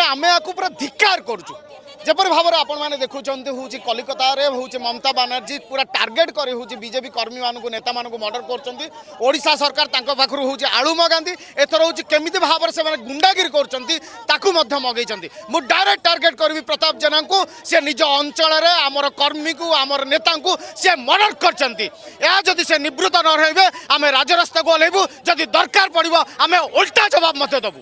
ଗୋଟେ ଆମେ ୟାକୁ ପୁରା ଧିକ୍କାର କରୁଛୁ ଯେପରି ଭାବରେ ଆପଣମାନେ ଦେଖୁଛନ୍ତି ହେଉଛି କଲିକତାରେ ହେଉଛି ମମତା ବାନାର୍ଜୀ ପୁରା ଟାର୍ଗେଟ୍ କରି ହେଉଛି ବିଜେପି କର୍ମୀମାନଙ୍କୁ ନେତାମାନଙ୍କୁ ମର୍ଡର କରୁଛନ୍ତି ଓଡ଼ିଶା ସରକାର ତାଙ୍କ ପାଖରୁ ହେଉଛି ଆଳୁ ମଗାନ୍ତି ଏଥର ହେଉଛି କେମିତି ଭାବରେ ସେମାନେ ଗୁଣ୍ଡାଗିରି କରୁଛନ୍ତି ତାକୁ ମଧ୍ୟ ମଗେଇଛନ୍ତି ମୁଁ ଡାଇରେକ୍ଟ ଟାର୍ଗେଟ୍ କରିବି ପ୍ରତାପ ଜେନାଙ୍କୁ ସେ ନିଜ ଅଞ୍ଚଳରେ ଆମର କର୍ମୀକୁ ଆମର ନେତାଙ୍କୁ ସେ ମର୍ଡର କରିଛନ୍ତି ଏହା ଯଦି ସେ ନିବୃତ୍ତ ନ ରହିବେ ଆମେ ରାଜରାସ୍ତାକୁ ଓହ୍ଲାଇବୁ ଯଦି ଦରକାର ପଡ଼ିବ ଆମେ ଓଲଟା ଜବାବ ମଧ୍ୟ ଦେବୁ